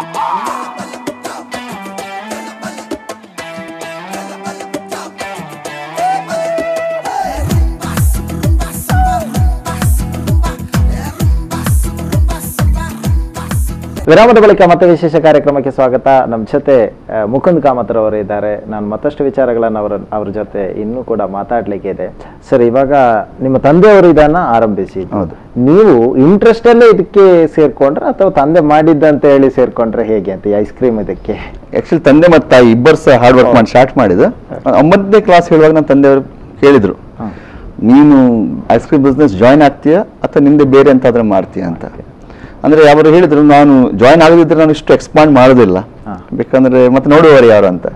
Ha ha! ವಿರಾಮದ ಬಳಿಕ ಮತ್ತೆ ವಿಶೇಷ ಕಾರ್ಯಕ್ರಮಕ್ಕೆ ಸ್ವಾಗತ. ನಮ್ಮ ಜೊತೆ ಮುಕುಂದ್ ಕಾಮತ್ ಅವರು ಇದ್ದಾರೆ. ನಾನು ಮತ್ತಷ್ಟು ವಿಚಾರಗಳನ್ನು ಅವರ ಅವ್ರ ಜೊತೆ ಇನ್ನೂ ಕೂಡ ಮಾತಾಡ್ಲಿಕ್ಕೆ ಇದೆ. ಸರ್ ಇವಾಗ ನಿಮ್ಮ ತಂದೆಯವರು ಇದನ್ನ ಆರಂಭಿಸಿ. ಹೌದು. ನೀವು ಇಂಟ್ರೆಸ್ಟ್ ಅಲ್ಲೇ ಇದಕ್ಕೆ ಸೇರ್ಕೊಂಡ್ರೆ ಅಥವಾ ತಂದೆ ಮಾಡಿದ್ದಂತ ಹೇಳಿ ಸೇರ್ಕೊಂಡ್ರೆ ಹೇಗೆ ಅಂತ ಐಸ್ ಕ್ರೀಮ್ ಇದಕ್ಕೆ? ಆಕ್ಚುಲಿ ತಂದೆ ಮತ್ತು ತಾಯಿ ಇಬ್ಬರು ಸಹ ಹಾರ್ಡ್ ವರ್ಕ್ ಮಾಡಿ ಸ್ಟಾರ್ಟ್ ಮಾಡಿದ್ದು. ಒಂಬತ್ತನೇ ಕ್ಲಾಸ್ ಹೇಳುವಾಗ ನನ್ನ ತಂದೆಯವರು ಕೇಳಿದ್ರು. ನೀನು ಐಸ್ ಕ್ರೀಮ್ ಬಿಸ್ನೆಸ್ ಜಾಯ್ನ್ ಆಗ್ತೀಯಾ ಅಥವಾ ನಿಂದೆ ಬೇರೆ ಎಂತಾದ್ರೂ ಮಾಡ್ತೀಯಾ? ಅಂತ. ಅಂದ್ರೆ ಅವರು ಹೇಳಿದ್ರು ನಾನು ಜಾಯ್ನ್ ಆಗದಿದ್ರೆ ನಾನು ಇಷ್ಟು ಎಕ್ಸ್ಪಾಂಡ್ ಮಾಡೋದಿಲ್ಲ. ಬೇಕಂದರೆ ಮತ್ತೆ ನೋಡುವವರು ಯಾರು ಅಂತ.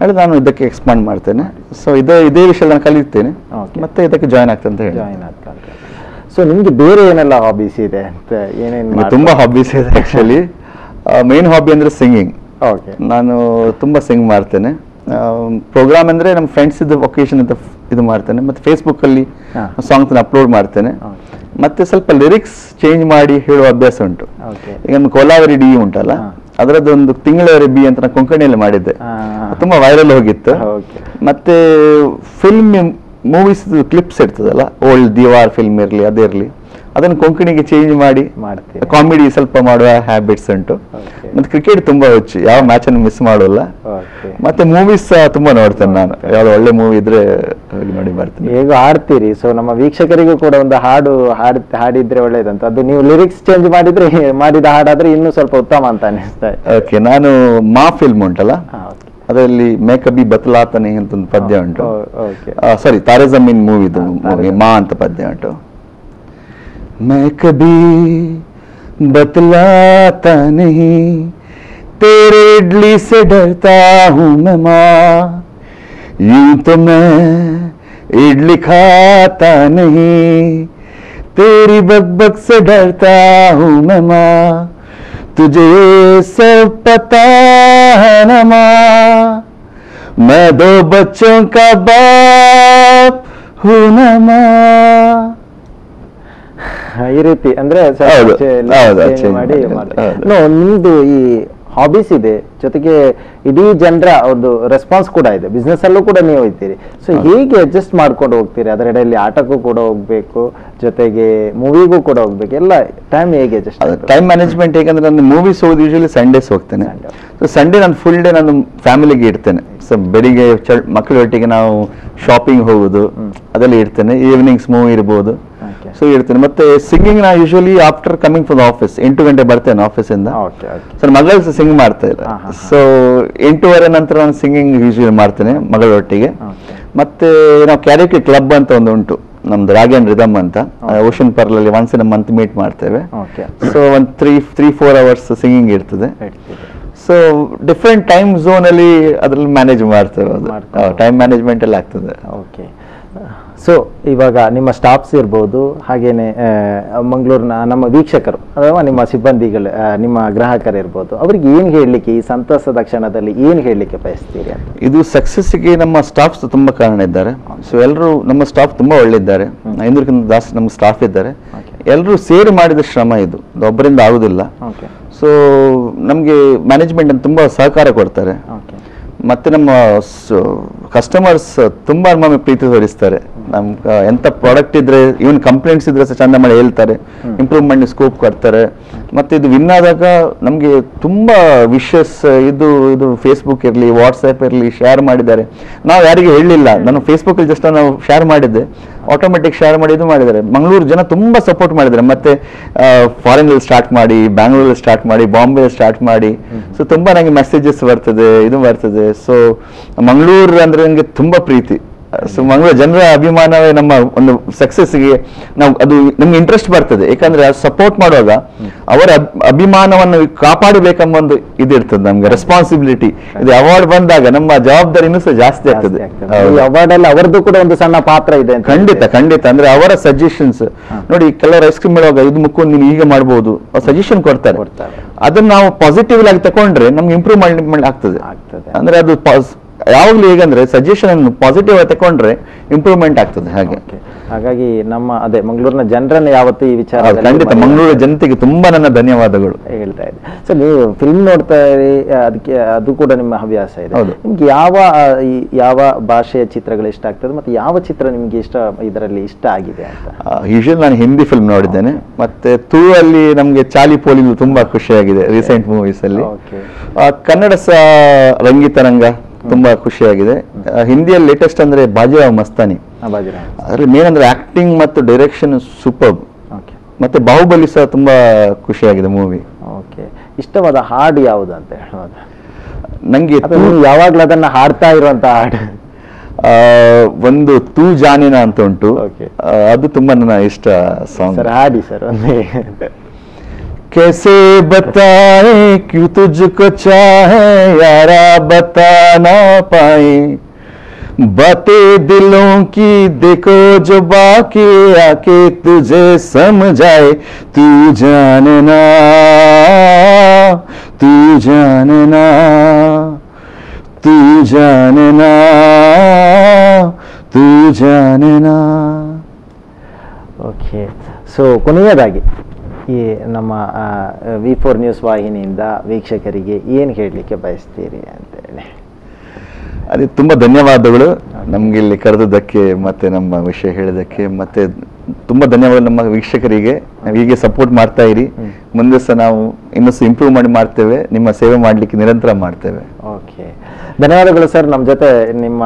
ಹೇಳಿ ನಾನು ಇದಕ್ಕೆ ಎಕ್ಸ್ಪಾಂಡ್ ಮಾಡ್ತೇನೆ. ಸೊ ಇದೇ ಇದೇ ವಿಷಯ ನಾನು ಕಲಿತೇನೆ Okay. ಮತ್ತೆ ಇದಕ್ಕೆ ಜಾಯ್ನ್ ಆಗ್ತದೆ ಅಂತ ಹೇಳಿ ಜಾಯಿನ್ ಸೊ ನಿಮಗೆ ಬೇರೆ ಏನೆಲ್ಲ ಹಾಬೀಸ್ ಇದೆ? ಅಂತ ಏನೇನು ತುಂಬ ಹಾಬೀಸ್ ಇದೆ ಆಕ್ಚುಲಿ ಮೇನ್ ಹಾಬಿ ಅಂದ್ರೆ ಸಿಂಗಿಂಗ್ ಓಕೆ ನಾನು ತುಂಬಾ ಸಿಂಗ್ ಮಾಡ್ತೇನೆ. ಪ್ರೋಗ್ರಾಮ್ ಅಂದ್ರೆ ನಮ್ಮ ಫ್ರೆಂಡ್ಸ್ ಇದು ಒಕೇಶನ್ ಅಂತ ಇದು ಮಾಡ್ತೇನೆ. ಮತ್ತೆ ಫೇಸ್ಬುಕ್ ಅಲ್ಲಿ ಸಾಂಗ್ಸ್ ಅಪ್ಲೋಡ್ ಮಾಡ್ತೇನೆ. ಮತ್ತೆ ಸ್ವಲ್ಪ ಲಿರಿಕ್ಸ್ ಚೇಂಜ್ ಮಾಡಿ ಹೇಳುವ ಅಭ್ಯಾಸ ಉಂಟು. ಈಗ ನಮ್ಮ ಕೋಲಾವರಿ ಡಿ ಉಂಟಲ್ಲ. ಅದರದ್ದೊಂದು ತಿಂಗಳವರೆ ಬಿ ಅಂತ ನಾನು ಕೊಂಕಣಿಯಲ್ಲಿ ಮಾಡಿದ್ದೆ. ತುಂಬಾ ವೈರಲ್ ಹೋಗಿತ್ತು. ಮತ್ತೆ ಫಿಲ್ಮ್ ಮೂವೀಸ್ ಕ್ಲಿಪ್ಸ್ ಇರ್ತದಲ್ಲ ಓಲ್ಡ್ ದಿವಾರ್ ಫಿಲ್ಮ್ ಇರಲಿ ಅದೇ ಇರಲಿ ಅದನ್ನು ಕೊಂಕಣಿಗೆ ಚೇಂಜ್ ಮಾಡಿ ಮಾಡ್ತೀವಿ ಕಾಮಿಡಿ ಸ್ವಲ್ಪ ಮಾಡುವ ಹ್ಯಾಬಿಟ್ಸ್ ಉಂಟು. ಮತ್ತೆ ಕ್ರಿಕೆಟ್ ತುಂಬಾ ಹುಚ್ಚು ಯಾವ ಮ್ಯಾಚ್ ಅನ್ನು ಮಿಸ್ ಮಾಡೋಲ್ಲ ಮತ್ತೆ ಮೂವೀಸ್ ಸಹ ತುಂಬಾ ನೋಡ್ತೇನೆ ನಾನು. ಯಾವ್ದು ಒಳ್ಳೆ ಮೂವಿ ಇದ್ರೆ ನೋಡಿ ಬರ್ತೀನಿ. ಹೇಗೂ ಹಾಡ್ತೀರಿ ಸೊ ನಮ್ಮ ವೀಕ್ಷಕರಿಗೂ ಕೂಡ ಒಂದು ಹಾಡು ಹಾಡ್ ಹಾಡಿದ್ರೆ ಒಳ್ಳೇದಂತ. ಅದು ನೀವು ಲಿರಿಕ್ಸ್ ಚೇಂಜ್ ಮಾಡಿದ್ರೆ ಮಾಡಿದ ಹಾಡಾದ್ರೆ ಇನ್ನೂ ಸ್ವಲ್ಪ ಉತ್ತಮ ಅಂತ ಅನಿಸ್ತಾ ಓಕೆ ನಾನು ಮಾ ಫಿಲ್ಮ್ ಉಂಟಲ್ಲ. ಅದರಲ್ಲಿ ಮೇಕಬಿ ಬತ್ಲಾತನೆ ಅಂತ ಒಂದು ಪದ್ಯ ಉಂಟು. ಓ, okay. ಸಾರಿ ತಾರೆ ಜಮೀನ್ ಮೂವಿದು ಮಾ ಅಂತ ಪದ್ಯ ಉಂಟು. मैं कभी बतलाता नहीं। तेरे इडली से डरता हूँ मैं माँ। यूँ तो मैं इडली खाता नहीं। तेरी बकबक से डरता हूँ मैं माँ। तुझे सब पता है न माँ। मैं दो बच्चों का बाप हूँ न माँ। ಈ ರೀತಿ ಅಂದ್ರೆ ಮಾಡಿ. ನಿಮ್ದು ಈ ಹಾಬೀಸ್ ಇದೆ. ಜೊತೆಗೆ ಇಡೀ ಜನರ ಒಂದು ರೆಸ್ಪಾನ್ಸ್ ಕೂಡ ಇದೆ. ಬಿಸ್ನೆಸ್ ಅಲ್ಲೂ ಕೂಡ ನೀವು ಇದ್ದೀರಿ. ಸೊ ಹೇಗೆ ಅಡ್ಜಸ್ಟ್ ಮಾಡ್ಕೊಂಡು ಹೋಗ್ತೀರಿ. ಅದರಡೆಯಲ್ಲಿ ಆಟಕ್ಕೂ ಕೂಡ ಹೋಗ್ಬೇಕು. ಜೊತೆಗೆ ಮೂವಿಗೂ ಕೂಡ ಹೋಗ್ಬೇಕು. ಎಲ್ಲ ಟೈಮ್ ಹೇಗೆ ಅಡ್ಜಸ್ಟ್ ಟೈಮ್ ಮ್ಯಾನೇಜ್ಮೆಂಟ್ ಹೇಗಂದ್ರೆ ನಾನು ಮೂವೀಸ್ ಹೋಗೋದು ಯೂಶಲಿ ಸಂಡೇಸ್ ಹೋಗ್ತೇನೆ. ಸೊ ಸಂಡೇ ನಾನು ಫುಲ್ ಡೇ ನಾನು ಫ್ಯಾಮಿಲಿಗೆ ಇಡ್ತೇನೆ ಸೊ ಬೆಳಿಗ್ಗೆ ಮಕ್ಕಳೊಟ್ಟಿಗೆ ನಾವು ಶಾಪಿಂಗ್ ಹೋಗೋದು. ಅದೆಲ್ಲ ಇಡ್ತೇನೆ ಈವ್ನಿಂಗ್ಸ್ ಮೂವಿ ಇರ್ಬೋದು. ಸೊ ಇರ್ತೇನೆ ಮತ್ತೆ ಸಿಂಗಿಂಗ್ ನಾ usually after coming from office ಎಂಟು ಗಂಟೆ ಬರ್ತೇನೆ ಆಫೀಸಿಂದ ಓಕೆ ಓಕೆ ಸರ್ ಮಗಳು ಸಿಂಗ್ ಮಾಡ್ತಾ ಇಲ್ಲ. ಸೊ ಎಂಟೂವರೆ ನಂತರ ನಾನು ಸಿಂಗಿಂಗ್ ಯೂಶಲಿ ಮಾಡ್ತೇನೆ ಮಗಳ ಒಟ್ಟಿಗೆ ಮತ್ತೆ ನಾವು ಕ್ಯಾರಿಕೆ ಕ್ಲಬ್ ಅಂತ ಒಂದು ಉಂಟು. ನಮ್ದು ರಾಗ್ಯಾನ್ ರಿದಮ್ ಅಂತ. ಓಷನ್ ಪರ್ಲಲ್ಲಿ ಒನ್ಸ್ ಇನ್ ಮಂತ್ ಮೀಟ್ ಮಾಡ್ತೇವೆ. ಓಕೆ ಸೊ ಒಂದು three three four hours singing ಇರ್ತದೆ. ಸೊ ಡಿಫ್ರೆಂಟ್ ಟೈಮ್ ಝೋನ್ ಅಲ್ಲಿ ಅದ್ರಲ್ಲಿ ಮ್ಯಾನೇಜ್ ಮಾಡ್ತೇವೆ ಅದು. ಟೈಮ್ ಮ್ಯಾನೇಜ್ಮೆಂಟ್ ಎಲ್ಲ ಆಗ್ತದೆ. ಓಕೆ ಸೊ ಇವಾಗ ನಿಮ್ಮ ಸ್ಟಾಫ್ಸ್ ಇರ್ಬೋದು ಹಾಗೇನೆ ಮಂಗಳೂರಿನ ನಮ್ಮ ವೀಕ್ಷಕರು ಅಥವಾ ನಿಮ್ಮ ಸಿಬ್ಬಂದಿಗಳು ನಿಮ್ಮ ಗ್ರಾಹಕರು ಇರ್ಬೋದು ಅವ್ರಿಗೆ ಏನು ಹೇಳಲಿಕ್ಕೆ ಈ ಸಂತಸದ ಕ್ಷಣದಲ್ಲಿ ಏನು ಹೇಳಲಿಕ್ಕೆ ಬಯಸ್ತೀರಿ ಇದು ಸಕ್ಸಸ್ಗೆ ನಮ್ಮ ಸ್ಟಾಫ್ಸ್ ತುಂಬ ಕಾರಣ ಇದ್ದಾರೆ. ಸೊ ಎಲ್ಲರೂ ನಮ್ಮ ಸ್ಟಾಫ್ ತುಂಬ ಒಳ್ಳೆಯಿದ್ದಾರೆ ಐನೂರಕ್ಕಿಂತ ಜಾಸ್ತಿ ನಮ್ಮ ಸ್ಟಾಫ್ ಇದ್ದಾರೆ. ಎಲ್ಲರೂ ಸೇರಿ ಮಾಡಿದ ಶ್ರಮ ಇದು. ಒಬ್ಬರಿಂದ ಆಗೋದಿಲ್ಲ. ಓಕೆ ಸೊ ನಮಗೆ ಮ್ಯಾನೇಜ್ಮೆಂಟ್ ತುಂಬ ಸಹಕಾರ ಕೊಡ್ತಾರೆ. ಮತ್ತೆ ನಮ್ಮ ಕಸ್ಟಮರ್ಸ್ ತುಂಬಾ ನಮ್ಮ ಪ್ರೀತಿ ತೋರಿಸ್ತಾರೆ. ನಮ್ ಎಂತ ಪ್ರಾಡಕ್ಟ್ ಇದ್ರೆ ಇವನ್ ಕಂಪ್ಲೇಂಟ್ಸ್ ಇದ್ರೆ ಸಹ ಚಂದ ಮಾಡಿ ಹೇಳ್ತಾರೆ. ಇಂಪ್ರೂವ್ಮೆಂಟ್ ಸ್ಕೋಪ್ ಕೊಡ್ತಾರೆ. ಮತ್ತೆ ಇದು ವಿನ್ ಆದಾಗ ನಮಗೆ ತುಂಬಾ ವಿಷಸ್ ಇದು ಇದು ಫೇಸ್ಬುಕ್ ಇರಲಿ ವಾಟ್ಸ್ಆಪ್ ಇರಲಿ ಶೇರ್ ಮಾಡಿದ್ದಾರೆ. ನಾವು ಯಾರಿಗೆ ಹೇಳಲಿಲ್ಲ ನಾನು ಫೇಸ್ಬುಕ್ ಅಲ್ಲಿ ಜಸ್ಟ್ ನಾವು ಶೇರ್ ಮಾಡಿದ್ದೆ. ಆಟೋಮೆಟಿಕ್ ಶೇರ್ ಮಾಡಿ ಇದು ಮಾಡಿದ್ದಾರೆ. ಮಂಗಳೂರು ಜನ ತುಂಬಾ ಸಪೋರ್ಟ್ ಮಾಡಿದ್ದಾರೆ. ಮತ್ತೆ ಫಾರಿನ್ ಅಲ್ಲಿ ಸ್ಟಾರ್ಟ್ ಮಾಡಿ ಬ್ಯಾಂಗ್ಳೂರಲ್ಲಿ ಸ್ಟಾರ್ಟ್ ಮಾಡಿ ಬಾಂಬೆ ಸ್ಟಾರ್ಟ್ ಮಾಡಿ. ಸೊ ತುಂಬಾ ನನಗೆ ಮೆಸೇಜಸ್ ಬರ್ತದೆ, ಇದು ಬರ್ತದೆ. ಸೊ ಮಂಗಳೂರು ಅಂದ್ರೆ ನನಗೆ ತುಂಬಾ ಪ್ರೀತಿ. ಸೊ ಮಂಗಳೂರು ಜನರ ಅಭಿಮಾನವೇ ನಮ್ಮ ಒಂದು ಸಕ್ಸಸ್ಗೆ ನಾವು ಅದು ನಮ್ಗೆ ಇಂಟ್ರೆಸ್ಟ್ ಬರ್ತದೆ. ಯಾಕಂದ್ರೆ ಸಪೋರ್ಟ್ ಮಾಡುವಾಗ ಅವರ ಅಭಿಮಾನವನ್ನು ಕಾಪಾಡಬೇಕೆಂಬ ಒಂದು ಇದಿರ್ತದೆ ನಮ್ಗೆ ರೆಸ್ಪಾನ್ಸಿಬಿಲಿಟಿ ಇದು ಅವಾರ್ಡ್ ಬಂದಾಗ ನಮ್ಮ ಜವಾಬ್ದಾರಿ ಇನ್ನೂ ಸಹ ಜಾಸ್ತಿ ಆಗ್ತದೆ. ಅವಾರ್ಡ್ ಅಲ್ಲಿ ಅವರದ್ದು ಕೂಡ ಒಂದು ಸಣ್ಣ ಪಾತ್ರ ಇದೆ ಖಂಡಿತ ಖಂಡಿತ. ಅಂದ್ರೆ ಅವರ ಸಜೆಷನ್ಸ್ ನೋಡಿ ಕೆಲವರು ಐಸ್ ಕ್ರೀಮ್ ಹೇಳುವಾಗ ಇದು ಮುಕ್ಕೊಂಡು ನೀನು ಈಗ ಮಾಡ್ಬೋದು. ಸಜೆಷನ್ ಕೊಡ್ತಾರೆ. ಅದನ್ನ ನಾವು ಪಾಸಿಟಿವ್ ಆಗಿ ತಕೊಂಡ್ರೆ ನಮ್ಗೆ ಇಂಪ್ರೂವ್ ಮಾಡಿ ಆಗ್ತದೆ. ಆಗ್ತದೆ. ಅಂದ್ರೆ ಅದು ಯಾವಾಗಲೂ ಹೇಗಂದ್ರೆ ಸಜೆಷನ್ ಪಾಸಿಟಿವ್ ಆಗಿ ತಕೊಂಡ್ರೆ ಇಂಪ್ರೂವ್ಮೆಂಟ್ ಆಗ್ತದೆ ಹಾಗೆ. ಹಾಗಾಗಿ ನಮ್ಮ ಅದೇ ಮಂಗಳೂರಿನ ಜನರನ್ನ ಯಾವತ್ತು ಈ ವಿಚಾರ ಖಂಡಿತ. ಮಂಗಳೂರು ಜನತೆಗೆ ತುಂಬಾ ನನ್ನ ಧನ್ಯವಾದಗಳು. ಹೇಳ್ತಾ ಇದ್ದೆ. ಸೊ ನೀವು ಫಿಲ್ಮ್ ನೋಡ್ತಾ ಇರಿ ಅದಕ್ಕೆ ಅದು ಕೂಡ ನಿಮ್ಮ ಹವ್ಯಾಸ ಇದೆ. ನಿಮ್ಗೆ ಯಾವ ಯಾವ ಭಾಷೆಯ ಚಿತ್ರಗಳು ಇಷ್ಟ ಆಗ್ತದೆ ಮತ್ತೆ ಯಾವ ಚಿತ್ರ ನಿಮ್ಗೆ ಇಷ್ಟ ಇದರಲ್ಲಿ ಇಷ್ಟ ಆಗಿದೆ ಅಂತ? ಯೂಶಲ್ ನಾನು ಹಿಂದಿ ಫಿಲ್ಮ್ ನೋಡಿದ್ದೇನೆ. ಮತ್ತೆ ತೂ ಅಲ್ಲಿ ನಮ್ಗೆ ಚಾಲಿ ಪೋಲಿಂಗ್ ತುಂಬಾ ಖುಷಿಯಾಗಿದೆ ರೀಸೆಂಟ್ ಮೂವೀಸ್ ಅಲ್ಲಿ. ಕನ್ನಡ ಸಹ ರಂಗಿತರಂಗ ತುಂಬಾ ಖುಷಿಯಾಗಿದೆ. ಹಿಂದಿಯಲ್ಲಿ ಲೇಟೆಸ್ಟ್ ಅಂದ್ರೆ ಬಾಜಿರಾವ್ ಮಸ್ತಾನಿ. ಮೇನ್ ಅಂದ್ರೆ ಆಕ್ಟಿಂಗ್ ಮತ್ತು ಡೈರೆಕ್ಷನ್ ಸೂಪರ್ ಓಕೆ ಮತ್ತೆ ಬಾಹುಬಲಿ ಸಹ ತುಂಬಾ ಖುಷಿಯಾಗಿದೆ ಮೂವಿ ಓಕೆ ಇಷ್ಟವಾದ ಹಾಡು ಯಾವುದು ಅಂತ ನಂಗೆ ಯಾವಾಗಲೂ ಅದನ್ನ ಹಾಡ್ತಾ ಇರುವಂತ ಹಾಡು. ಒಂದು ತೂ ಜಾನಿನ ಅಂತ ಉಂಟು. ಅದು ತುಂಬಾ ನನ್ನ ಇಷ್ಟ ಸಾಂಗ್ ಹಾಡಿ ಸರ್ ಒಂದೇ. कैसे बताए, क्यों तुझको चाहे, यारा बता ना पाए। बातें दिलों की देखो, जो बाकी आके तुझे समझाए। तू जानना तू जानना तू जानना तू जानना ओके सो कोनी याद ಈ ನಮ್ಮ ವಿ ಫೋರ್ ನ್ಯೂಸ್ ವಾಹಿನಿಯಿಂದ ವೀಕ್ಷಕರಿಗೆ ಏನು ಹೇಳಲಿಕ್ಕೆ ಬಯಸ್ತೀರಿ ಅಂತೇಳಿ. ಅದೇ ತುಂಬ ಧನ್ಯವಾದಗಳು. ನಮ್ಗೆ ಇಲ್ಲಿ ಕರೆದದ್ದಕ್ಕೆ ಮತ್ತೆ ನಮ್ಮ ವಿಷಯ ಹೇಳಿದಕ್ಕೆ ಮತ್ತೆ ತುಂಬ ಧನ್ಯವಾದ ನಮ್ಮ ವೀಕ್ಷಕರಿಗೆ. ನಾವು ಹೀಗೆ ಸಪೋರ್ಟ್ ಮಾಡ್ತಾ ಇರಿ. ಮುಂದೆ ಸಹ ನಾವು ಇನ್ನಷ್ಟು ಇಂಪ್ರೂವ್ ಮಾಡಿ ಮಾಡ್ತೇವೆ. ನಿಮ್ಮ ಸೇವೆ ಮಾಡ್ಲಿಕ್ಕೆ ನಿರಂತರ ಮಾಡ್ತೇವೆ. ಧನ್ಯವಾದಗಳು ಸರ್. ನಮ್ಮ ಜೊತೆ ನಿಮ್ಮ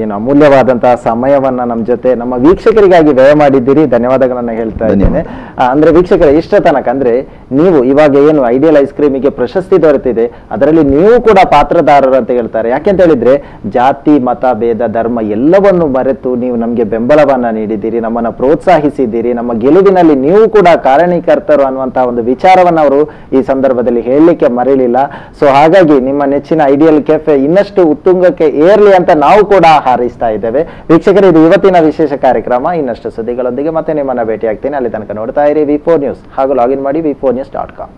ಏನು ಅಮೂಲ್ಯವಾದಂತಹ ಸಮಯವನ್ನ ನಮ್ಮ ಜೊತೆ ನಮ್ಮ ವೀಕ್ಷಕರಿಗಾಗಿ ವ್ಯಯ ಮಾಡಿದ್ದೀರಿ. ಧನ್ಯವಾದಗಳನ್ನ ಹೇಳ್ತಾ ಇದ್ದೇನೆ. ಅಂದ್ರೆ ವೀಕ್ಷಕರ ಇಷ್ಟ ತನಕ ಅಂದ್ರೆ ನೀವು ಇವಾಗ ಏನು ಐಡಿಯಲ್ ಐಸ್ ಕ್ರೀಮಿಗೆ ಪ್ರಶಸ್ತಿ ದೊರೆತಿದೆ ಅದರಲ್ಲಿ ನೀವು ಕೂಡ ಪಾತ್ರದಾರರು ಅಂತ ಹೇಳ್ತಾರೆ. ಯಾಕೆಂತ ಹೇಳಿದ್ರೆ ಜಾತಿ ಮತ ಭೇದ ಧರ್ಮ ಎಲ್ಲವನ್ನು ಮರೆತು ನೀವು ನಮಗೆ ಬೆಂಬಲವನ್ನ ನೀಡಿದ್ದೀರಿ ನಮ್ಮನ್ನ ಪ್ರೋತ್ಸಾಹಿಸಿದ್ದೀರಿ ನಮ್ಮ ಗೆಲುವಿನಲ್ಲಿ ನೀವು ಕೂಡ ಕಾರಣೀಕರ್ತರು ಅನ್ನುವಂತಹ ಒಂದು ವಿಚಾರವನ್ನ ಅವರು ಈ ಸಂದರ್ಭದಲ್ಲಿ ಹೇಳಲಿಕ್ಕೆ ಮರೀಲಿಲ್ಲ ಸೊ ಹಾಗಾಗಿ ನಿಮ್ಮ ನೆಚ್ಚಿನ ಐಡಿಯಲ್ ಕೆಫೆ ಇನ್ನಷ್ಟು ಉತ್ತುಂಗಕ್ಕೆ ಏರ್ಲಿ ಅಂತ ನಾವು ಕೂಡ ಹಾರೈಸ್ತಾ ಇದ್ದೇವೆ. ವೀಕ್ಷಕರು, ಇದು ಇವತ್ತಿನ ವಿಶೇಷ ಕಾರ್ಯಕ್ರಮ. ಇನ್ನಷ್ಟು ಸುದ್ದಿಗಳೊಂದಿಗೆ ಮತ್ತೆ ನಿಮ್ಮನ್ನ ಭೇಟಿ ಆಗ್ತೀನಿ ಅಲ್ಲಿ ತನಕ ನೋಡ್ತಾ ಇರಿ ವಿ ಫೋರ್ ನ್ಯೂಸ್ ಹಾಗೂ ಲಾಗಿನ್ ಮಾಡಿ V four news dot com